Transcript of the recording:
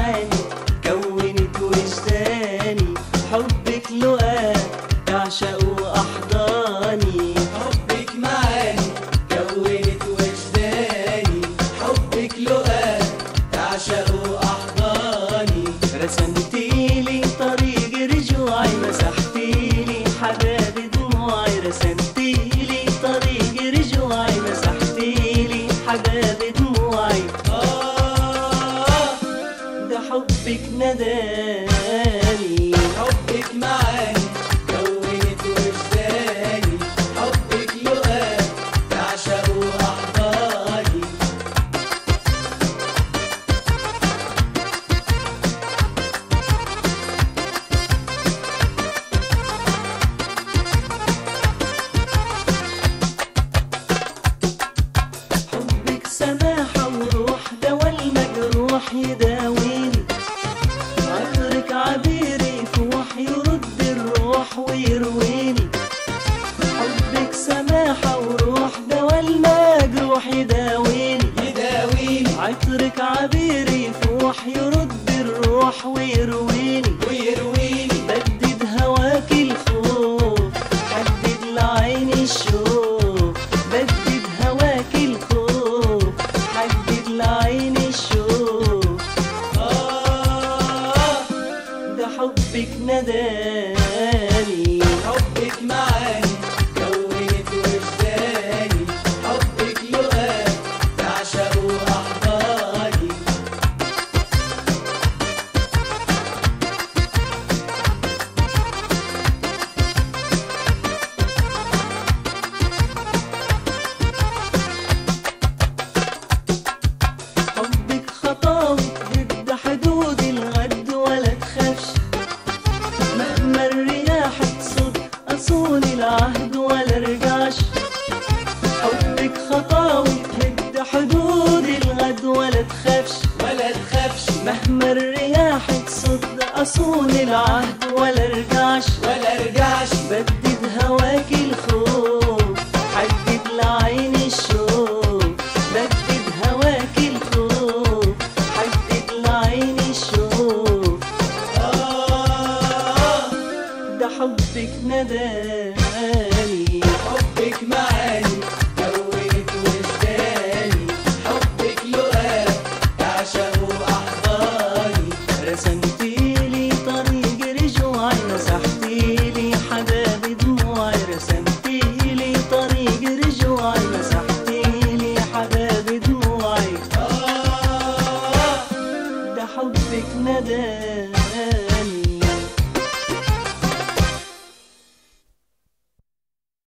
معاني كونت وجداني حبك لقاء بعشق وأحضاني. حبك معاني كونت وجداني حبك لقاء بعشق وأحضاني. رسمتيلي طريق رجوعي مسحتيلي حباب دموعي. رسمتيلي طريق رجوعي مسحتيلي حباب دموعي. آه. حبك نداني عطرك عبير يفوح يرد الروح ويرويني. ويرويني. بدد هواك الخوف حدد لعيني الشوق بدد هواك الخوف حدد لعيني الشوق آه. ده حبك نداني مهما الرياح تصد أصون العهد ولا رجعش ولا رجعش بدد هواك الخوف حدد لعيني الشوق بدد هواك الخوف حدد لعيني الشوق آه ده حبك نداني حبك معاني رجوعي مسحتيلي حباب دموعي ده حبك نداني